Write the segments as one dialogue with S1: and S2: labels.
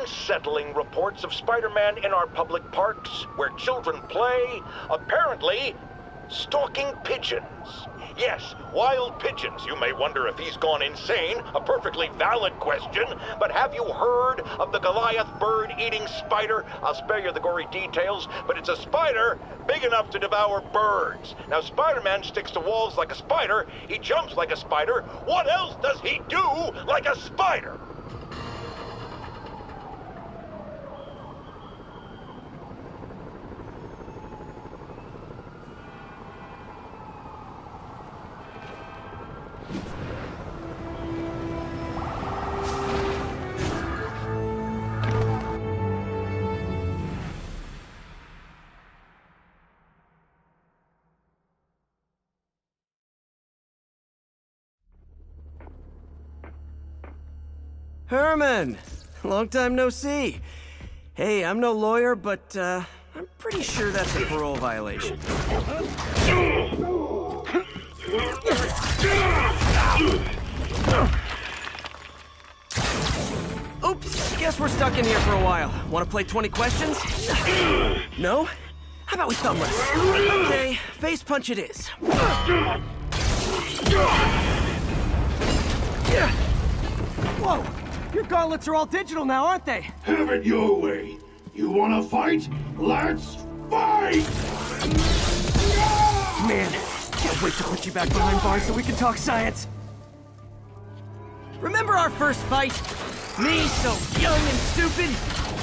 S1: unsettling reports of Spider-Man in our public parks, where children play, apparently stalking pigeons. Yes, wild pigeons. You may wonder if he's gone insane. A perfectly valid question. But have you heard of the Goliath bird-eating spider? I'll spare you the gory details, but it's a spider big enough to devour birds. Now, Spider-Man sticks to walls like a spider. He jumps like a spider. What else does he do like a spider?
S2: Herman! Long time no see. Hey, I'm no lawyer, but, uh, I'm pretty sure that's a parole violation. Oops, guess we're stuck in here for a while. Want to play 20 questions? No? How about we thumb wrestle? Okay, face punch it is. Whoa! Your gauntlets are all digital now, aren't they?
S3: Have it your way. You wanna fight? Let's fight!
S2: Man, can't wait to put you back behind bars so we can talk science. Remember our first fight? Me so young and stupid,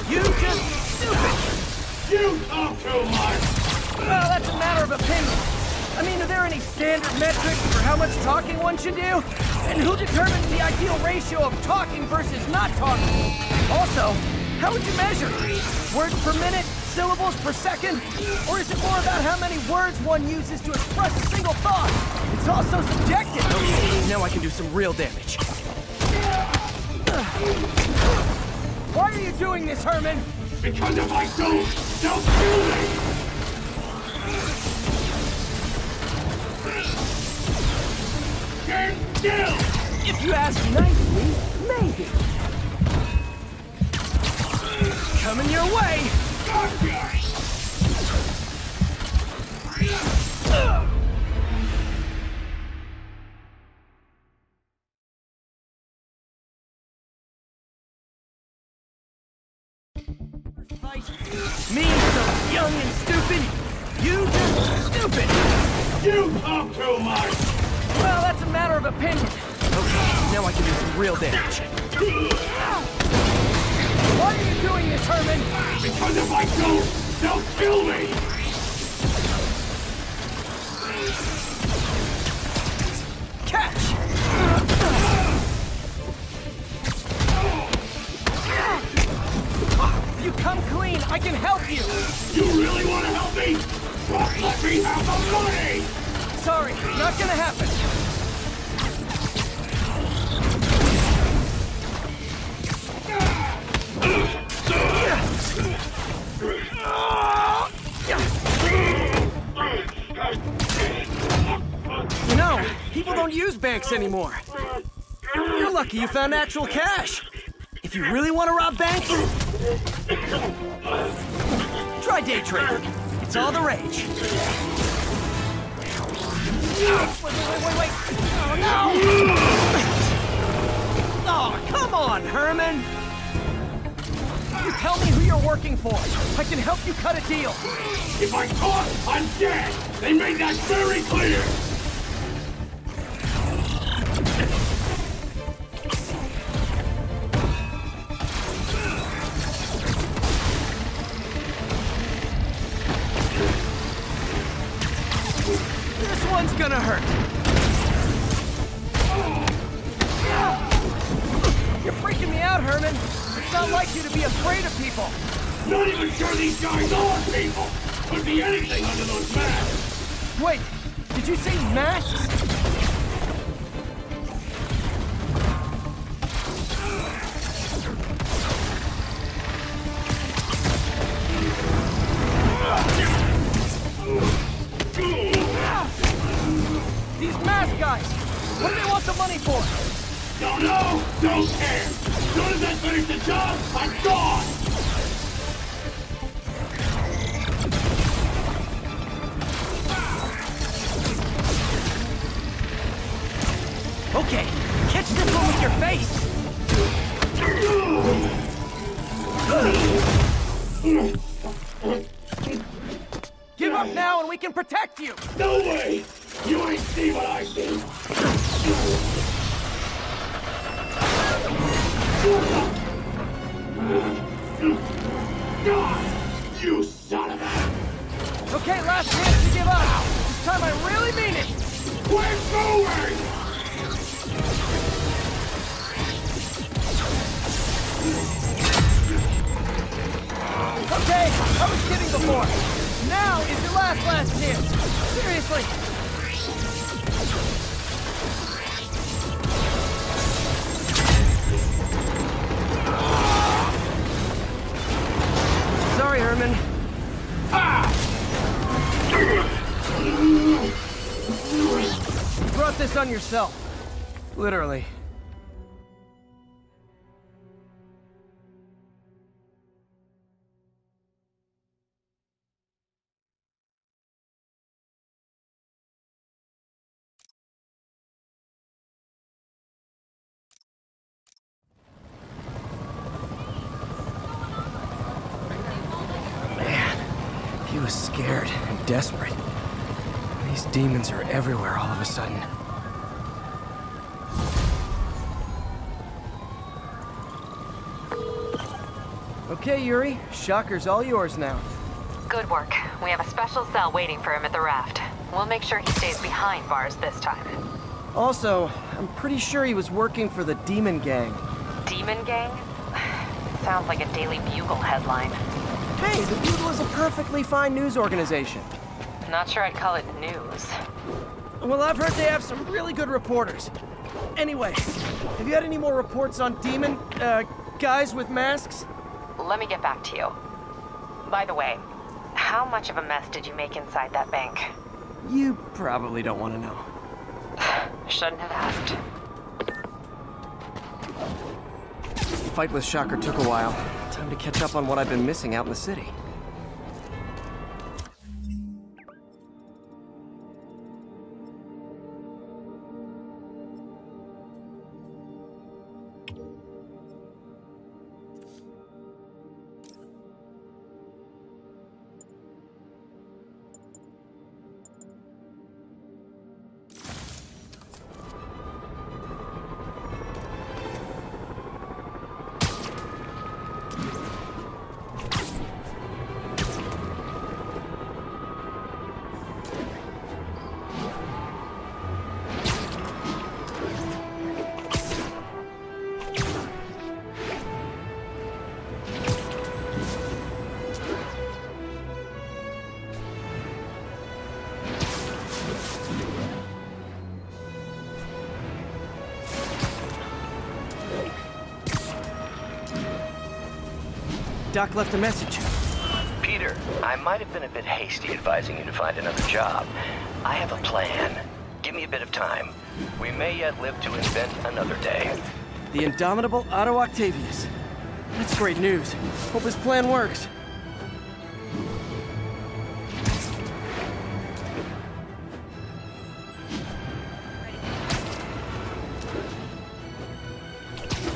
S2: you just stupid.
S3: You talk too much!
S2: Well, that's a matter of opinion. I mean, are there any standard metrics for how much talking one should do? And who determines the ideal ratio of talking versus not talking? Also, how would you measure? Words per minute? Syllables per second? Or is it more about how many words one uses to express a single thought? It's also subjective. Okay, now I can do some real damage. Why are you doing this, Herman?
S3: Because if I don't, they'll kill me! Stand still!
S2: If you ask nicely, maybe. Coming your way!
S3: Gotcha!
S2: Me so young and stupid, you just stupid!
S3: You talk too much!
S2: Well, that's a matter of opinion. Okay, now I can do some real damage. Why are you doing this, Herman?
S3: Because if I don't, they'll kill me!
S2: Catch! If you come clean, I can help you!
S3: You really want to help me? Let me have the money!
S2: Sorry, not gonna happen. People don't use banks anymore. You're lucky you found actual cash. If you really want to rob banks, try day trading. It's all the rage. Wait, wait, wait, wait! Oh, no! Oh, come on, Herman! You tell me who you're working for. I can help you cut a deal.
S3: If I talk, I'm dead! They made that very clear! Gone.
S2: Okay, catch this one with your face! Give up now and we can protect you!
S3: No way! You ain't see what I see! You son of a...
S2: Okay, last chance to give up! This time I really mean it!
S3: We're going!
S2: Okay, I was kidding before. Now is your last last chance. Seriously. Sorry, Herman. You brought this on yourself. Literally. Everywhere all of a sudden. Okay, Yuri. Shocker's all yours now.
S4: Good work. We have a special cell waiting for him at the raft. We'll make sure he stays behind bars this time.
S2: Also, I'm pretty sure he was working for the Demon Gang.
S4: Demon Gang? Sounds like a Daily Bugle headline.
S2: Hey, the Bugle is a perfectly fine news organization.
S4: Not sure I'd call it news.
S2: Well, I've heard they have some really good reporters. Anyway, have you had any more reports on demon, uh, guys with masks?
S4: Let me get back to you. By the way, how much of a mess did you make inside that bank?
S2: You probably don't want to know.
S4: Shouldn't have asked.
S2: The fight with Shocker took a while. Time to catch up on what I've been missing out in the city. Doc left a message.
S5: Peter, I might have been a bit hasty advising you to find another job. I have a plan. Give me a bit of time. We may yet live to invent another day.
S2: The indomitable Otto Octavius. That's great news. Hope his plan works.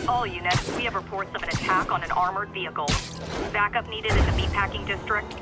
S6: All units, we have reports of an attack on an armored vehicle. Backup needed in the meatpacking district.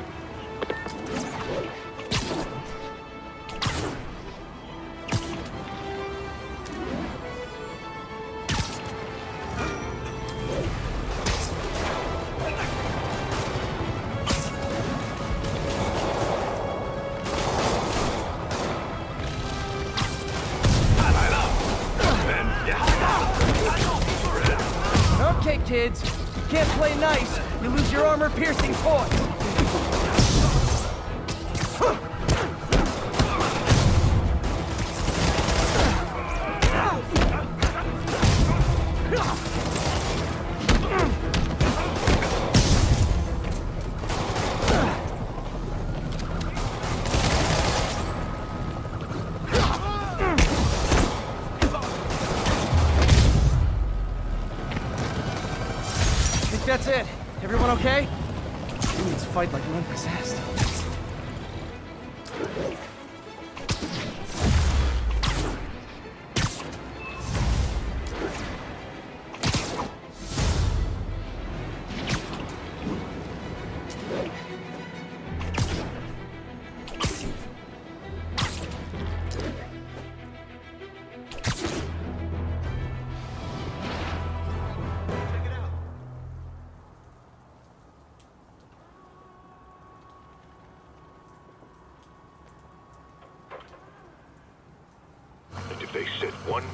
S2: Okay, kids. You can't play nice. You lose your armor-piercing toy.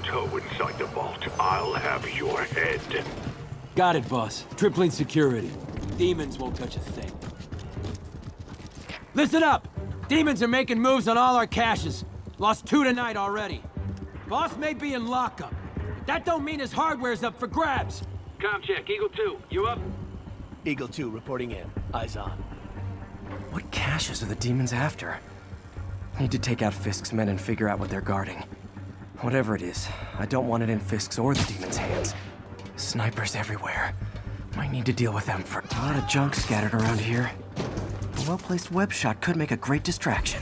S3: Toe inside the vault, I'll have your head.
S7: Got it, boss. Tripling security. Demons won't touch a thing. Listen up! Demons are making moves on all our caches. Lost two tonight already. Boss may be in lockup, but that don't mean his hardware's up for grabs.
S3: Com check, Eagle 2, you up?
S8: Eagle 2 reporting in. Eyes on.
S2: What caches are the demons after? Need to take out Fisk's men and figure out what they're guarding. Whatever it is, I don't want it in Fisk's or the demons' hands. Snipers everywhere. Might need to deal with them for a lot of junk scattered around here. A well-placed web shot could make a great distraction.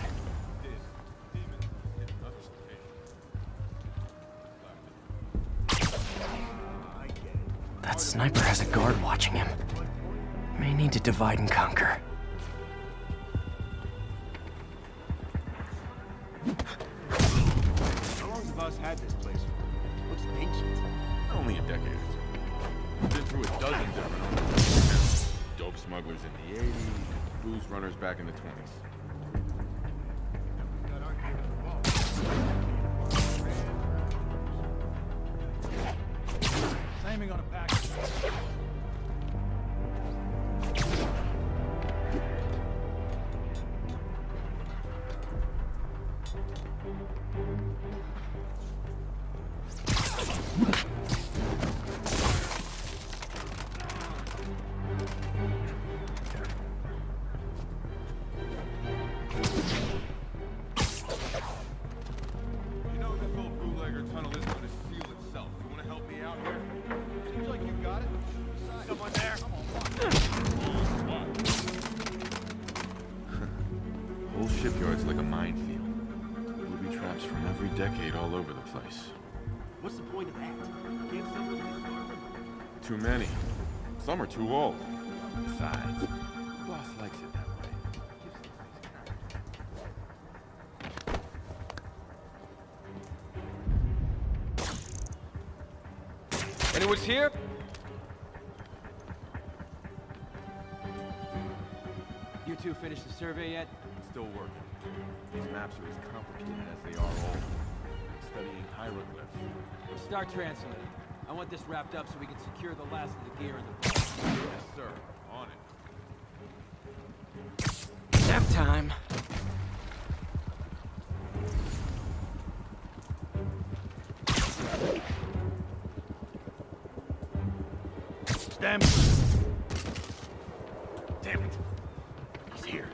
S2: That sniper has a guard watching him. May need to divide and conquer.
S9: Back in the 20s. Whole shipyard's like a minefield. There'll be traps from every decade all over the place.
S10: What's the point of that? Can't sell them these armor?
S9: Too many. Some are too old. Besides, the boss likes it that way.
S11: Anyone's here?
S7: You two finished the survey yet?
S9: Still working. These maps are as complicated as they are old. studying hieroglyphs.
S7: Start translating. I want this wrapped up so we can secure the last of the gear in the vault.
S9: Yes, sir. On it.
S2: Nap time.
S3: Damn it. Damn it. He's here.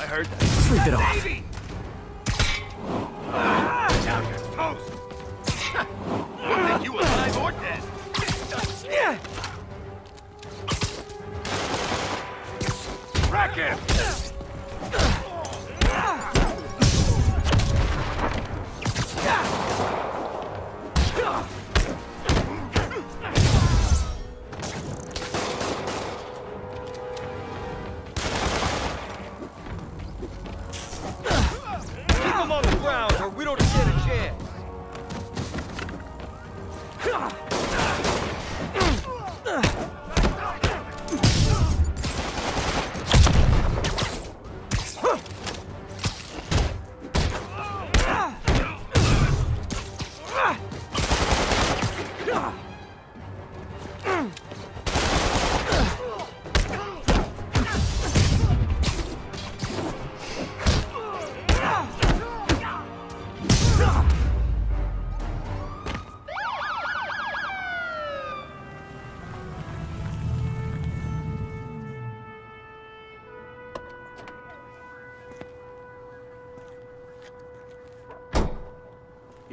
S3: I heard that.
S2: Sleep it off.
S3: Davey! Ah, down your what think you alive or dead?
S2: Yeah.
S3: Rack him!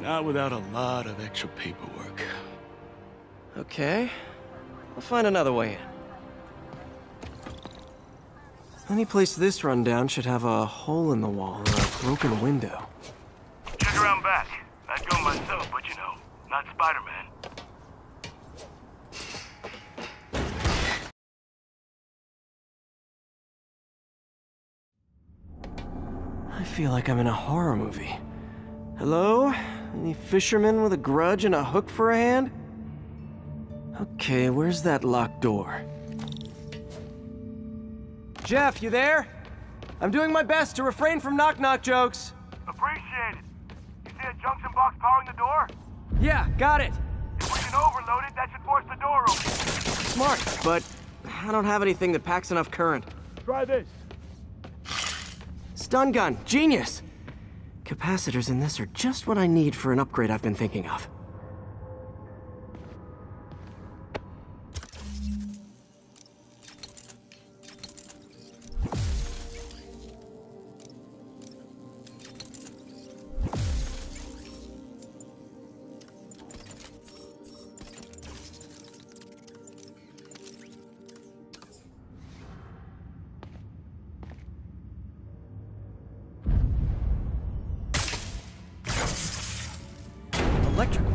S12: Not without a lot of extra paperwork.
S2: Okay. I'll find another way in. Any place this rundown should have a hole in the wall or a broken window.
S3: Check around back. I'd go myself, but you know, not Spider-Man.
S2: I feel like I'm in a horror movie. Hello? Any fisherman with a grudge and a hook for a hand? Okay, where's that locked door? Jeff, you there? I'm doing my best to refrain from knock-knock jokes.
S3: Appreciate it. You see a junction box powering the door?
S2: Yeah, got it.
S3: If we can overload it, that should force the door open.
S2: Smart, but I don't have anything that packs enough current.
S12: Try this.
S2: Stun gun, genius! Capacitors in this are just what I need for an upgrade I've been thinking of.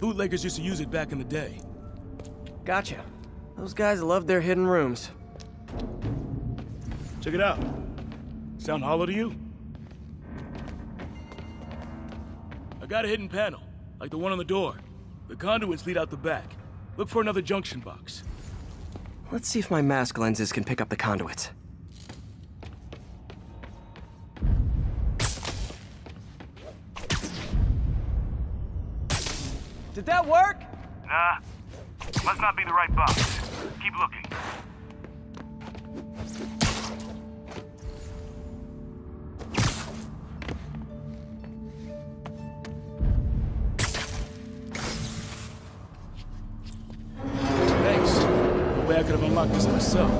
S12: Bootleggers used to use it back in the day.
S2: Gotcha. Those guys love their hidden rooms.
S12: Check it out. Sound hollow to you? I got a hidden panel, like the one on the door. The conduits lead out the back. Look for another junction box.
S2: Let's see if my mask lenses can pick up the conduits. Did that work?
S3: Nah. Must not be the right box. Keep looking. Thanks.
S12: No way I could have unlocked this myself.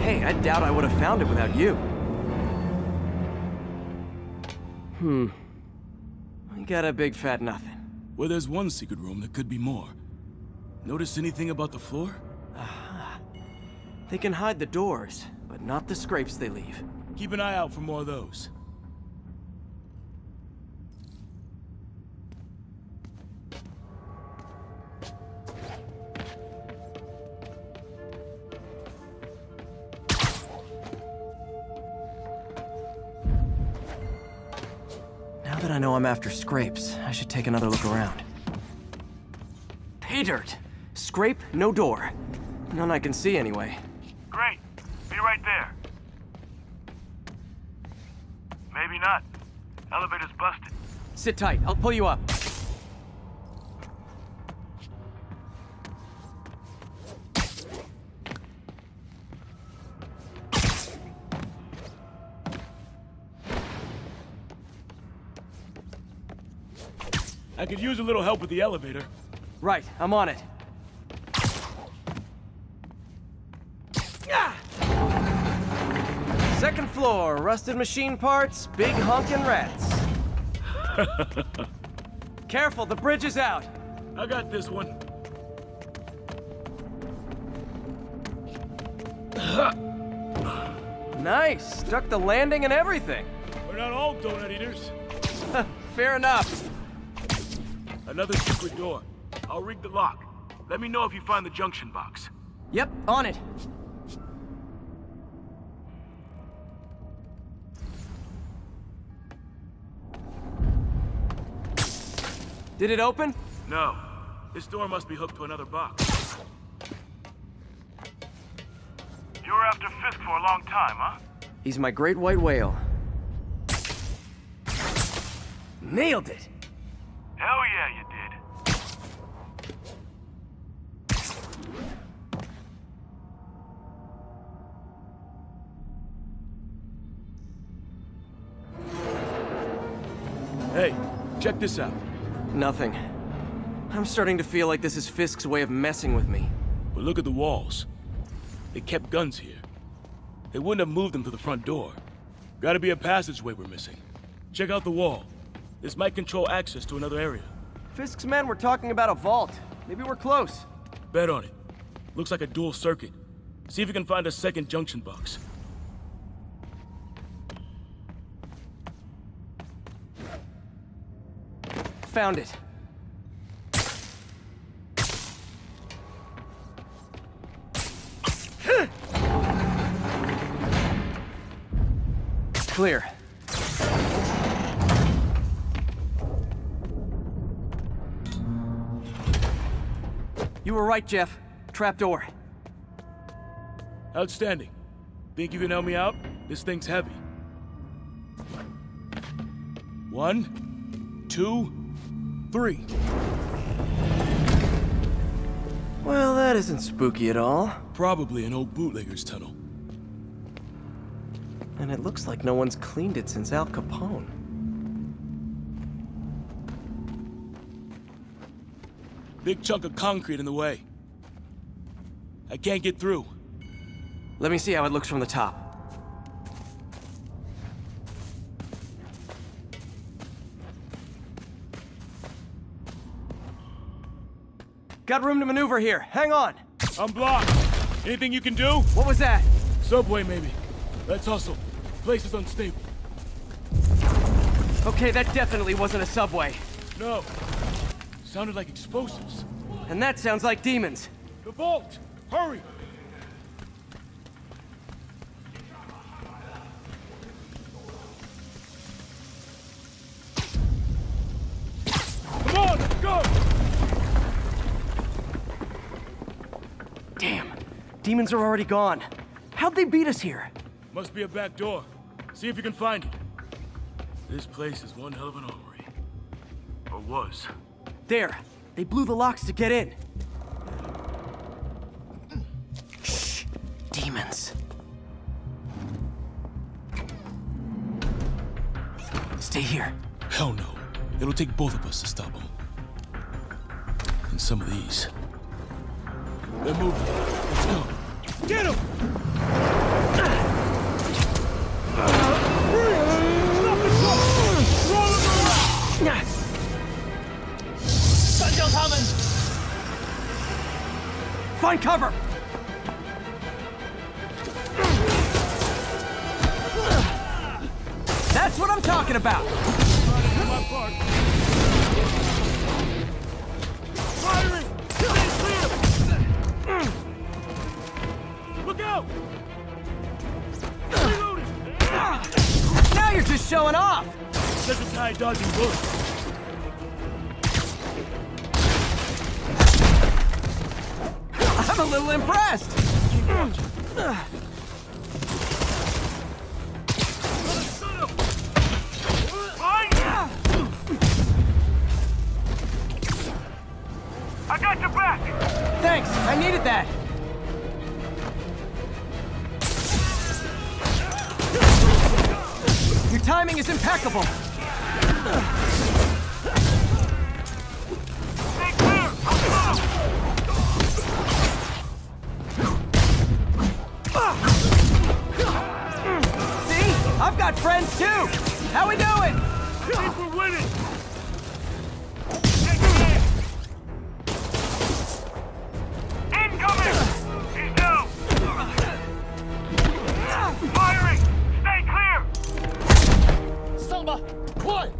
S2: Hey, I doubt I would have found it without you. Hmm. I got a big fat nothing.
S12: Well, there's one secret room, there could be more. Notice anything about the floor?
S2: Aha. They can hide the doors, but not the scrapes they leave.
S12: Keep an eye out for more of those.
S2: I know I'm after scrapes, I should take another look around. Pay dirt! Scrape, no door. None I can see anyway.
S13: Great. Be right there. Maybe not. Elevator's busted.
S2: Sit tight, I'll pull you up.
S12: With the elevator.
S2: Right, I'm on it. Second floor, rusted machine parts, big honkin' rats. Careful, the bridge is out.
S12: I got this one.
S2: Nice, stuck the landing and everything.
S12: We're not all donut eaters.
S2: Fair enough.
S12: Another secret door. I'll rig the lock. Let me know if you find the junction box.
S2: Yep, on it. Did it open?
S12: No. This door must be hooked to another box.
S13: You were after Fisk for a long time, huh?
S2: He's my great white whale. Nailed it!
S12: Check this out.
S2: Nothing. I'm starting to feel like this is Fisk's way of messing with me.
S12: But look at the walls. They kept guns here. They wouldn't have moved them to the front door. Gotta be a passageway we're missing. Check out the wall. This might control access to another area.
S2: Fisk's men were talking about a vault. Maybe we're close.
S12: Bet on it. Looks like a dual circuit. See if you can find a second junction box.
S2: Found it. Clear. You were right, Jeff. Trapdoor.
S12: Outstanding. Think you can help me out? This thing's heavy. One, two, three.
S2: Well, that isn't spooky at all.
S12: Probably an old bootlegger's tunnel.
S2: And it looks like no one's cleaned it since Al Capone.
S12: Big chunk of concrete in the way. I can't get through.
S2: Let me see how it looks from the top. Got room to maneuver here. Hang on.
S12: I'm blocked. Anything you can do?
S2: What was that?
S12: Subway, maybe. Let's hustle. Place is unstable.
S2: Okay, that definitely wasn't a subway.
S12: No. Sounded like explosives.
S2: And that sounds like demons.
S12: The vault! Hurry!
S2: Damn. Demons are already gone. How'd they beat us here?
S12: Must be a back door. See if you can find it. This place is one hell of an armory. Or was.
S2: There. They blew the locks to get in. Shh. Demons. Stay here.
S12: Hell no. It'll take both of us to stop them. And some of these. They're moving. Let's go. Get him!
S2: Find cover! That's what I'm talking about! Now you're just showing off!
S12: Such a guy dodging bullets.
S2: I'm a little impressed!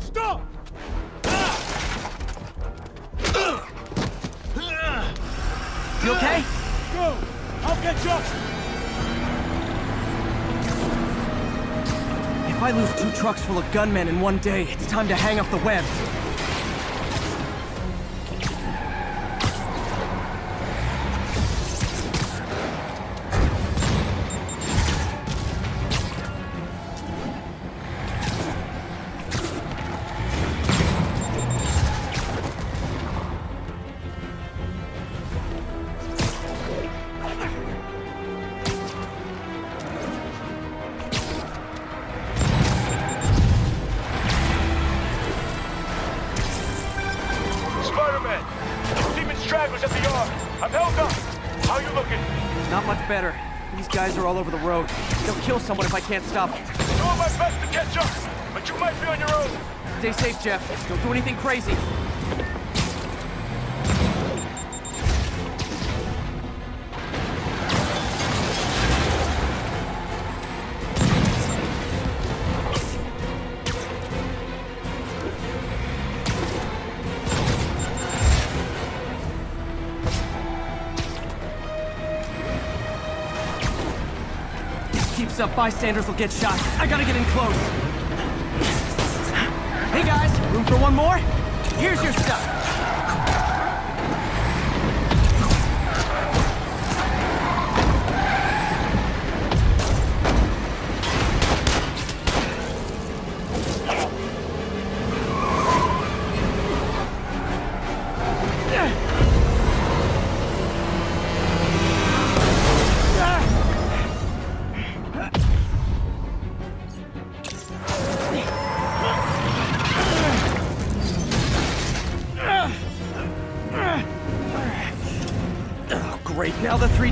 S12: Stop!
S2: You okay?
S12: Go! I'll catch up!
S2: If I lose two trucks full of gunmen in one day, it's time to hang up the web. Road. They'll kill someone if I can't stop them.
S13: Doing my best to catch up, but you might be on your own.
S2: Stay safe, Jeff. Don't do anything crazy. Up, bystanders will get shot. I gotta get in close. Hey guys, room for one more? Here's your stuff.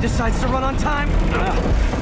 S2: Decides to run on time. Ah.